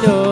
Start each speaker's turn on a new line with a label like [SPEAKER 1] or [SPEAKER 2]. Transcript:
[SPEAKER 1] know